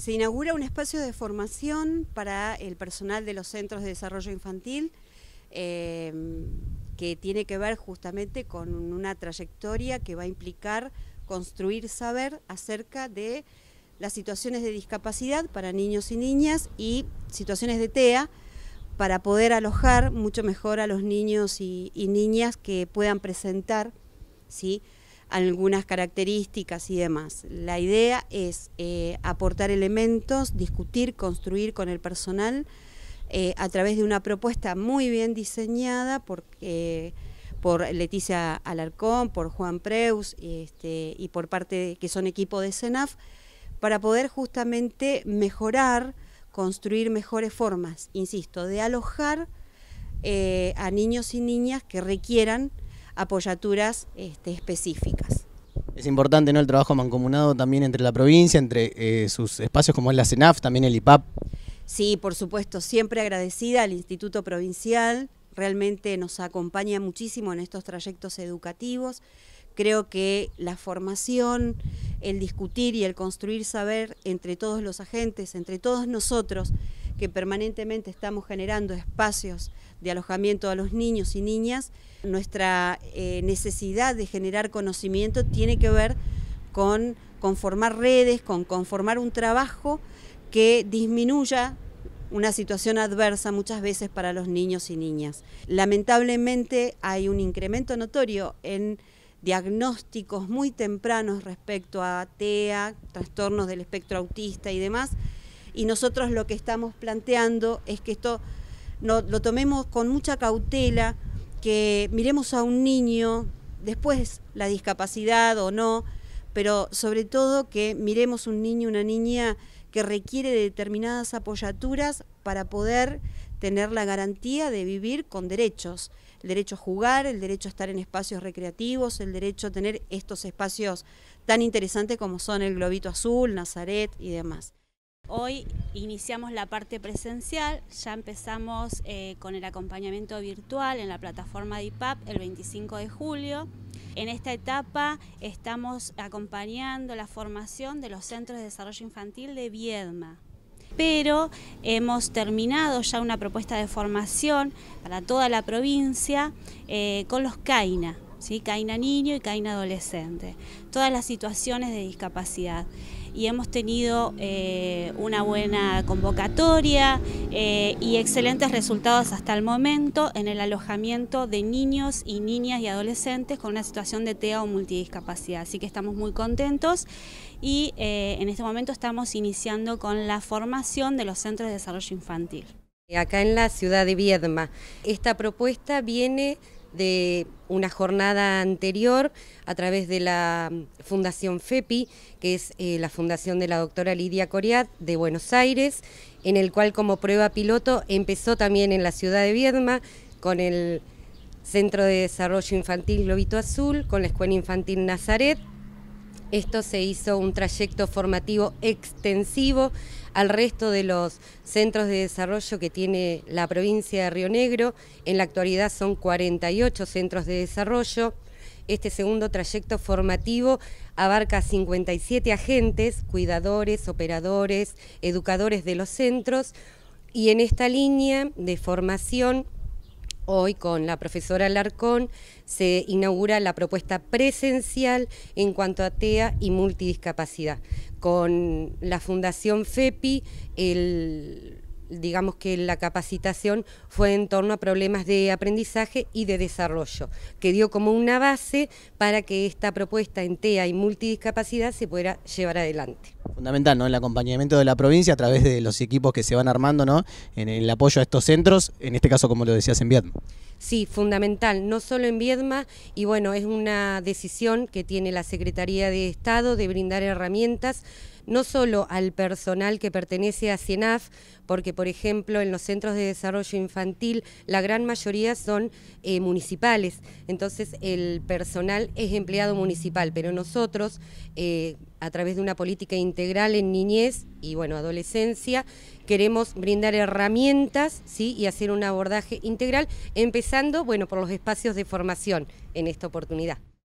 Se inaugura un espacio de formación para el personal de los centros de desarrollo infantil eh, que tiene que ver justamente con una trayectoria que va a implicar construir saber acerca de las situaciones de discapacidad para niños y niñas y situaciones de TEA para poder alojar mucho mejor a los niños y, niñas que puedan presentar ¿sí? Algunas características y demás. La idea es eh, aportar elementos, discutir, construir con el personal eh, a través de una propuesta muy bien diseñada por, eh, por Leticia Alarcón, por Juan Preus este, y por parte que son equipo de CENAF, para poder justamente mejorar, construir mejores formas, insisto, de alojar a niños y niñas que requieran apoyaturas este, específicas. Es importante ¿no? el trabajo mancomunado también entre la provincia, entre eh, sus espacios como es la CENAF, también el IPAP. Sí, por supuesto, siempre agradecida al Instituto Provincial, realmente nos acompaña muchísimo en estos trayectos educativos. Creo que la formación, el discutir y el construir saber entre todos los agentes, entre todos nosotros, que permanentemente estamos generando espacios de alojamiento a los niños y niñas, nuestra eh, necesidad de generar conocimiento tiene que ver con conformar redes, con conformar un trabajo que disminuya una situación adversa muchas veces para los niños y niñas. Lamentablemente hay un incremento notorio en diagnósticos muy tempranos respecto a TEA, trastornos del espectro autista y demás, y nosotros lo que estamos planteando es que esto lo tomemos con mucha cautela, que miremos a un niño, después la discapacidad o no, pero sobre todo que miremos un niño, una niña que requiere de determinadas apoyaturas para poder tener la garantía de vivir con derechos. El derecho a jugar, el derecho a estar en espacios recreativos, el derecho a tener estos espacios tan interesantes como son el Globito Azul, Nazaret y demás. Hoy iniciamos la parte presencial, ya empezamos eh, con el acompañamiento virtual en la plataforma de IPAP el 25 de julio. En esta etapa estamos acompañando la formación de los centros de desarrollo infantil de Viedma. Pero hemos terminado ya una propuesta de formación para toda la provincia eh, con los CAINA, ¿sí? CAINA niño y CAINA adolescente, todas las situaciones de discapacidad y hemos tenido eh, una buena convocatoria eh, y excelentes resultados hasta el momento en el alojamiento de niños y niñas y adolescentes con una situación de TEA o multidiscapacidad. Así que estamos muy contentos y eh, en este momento estamos iniciando con la formación de los centros de desarrollo infantil. Acá en la ciudad de Viedma, esta propuesta viene de una jornada anterior a través de la Fundación FEPI, que es eh, la fundación de la doctora Lidia Coriat de Buenos Aires, en el cual como prueba piloto empezó también en la ciudad de Viedma con el Centro de Desarrollo Infantil Globito Azul, con la Escuela Infantil Nazaret. Esto se hizo un trayecto formativo extensivo al resto de los centros de desarrollo que tiene la provincia de Río Negro. En la actualidad son 48 centros de desarrollo. Este segundo trayecto formativo abarca 57 agentes, cuidadores, operadores, educadores de los centros y en esta línea de formación Hoy con la profesora Larcón se inaugura la propuesta presencial en cuanto a TEA y multidiscapacidad. Con la Fundación FEPI, el digamos que la capacitación fue en torno a problemas de aprendizaje y de desarrollo, que dio como una base para que esta propuesta en TEA y multidiscapacidad se pudiera llevar adelante. Fundamental, ¿no? El acompañamiento de la provincia a través de los equipos que se van armando, ¿no? En el apoyo a estos centros, en este caso, como lo decías, en Viedma. Sí, fundamental, no solo en Viedma, y bueno, es una decisión que tiene la Secretaría de Estado de brindar herramientas no solo al personal que pertenece a CIENAF, porque por ejemplo en los centros de desarrollo infantil la gran mayoría son eh, municipales, entonces el personal es empleado municipal, pero nosotros eh, a través de una política integral en niñez y bueno, adolescencia, queremos brindar herramientas ¿sí? y hacer un abordaje integral, empezando bueno, por los espacios de formación en esta oportunidad.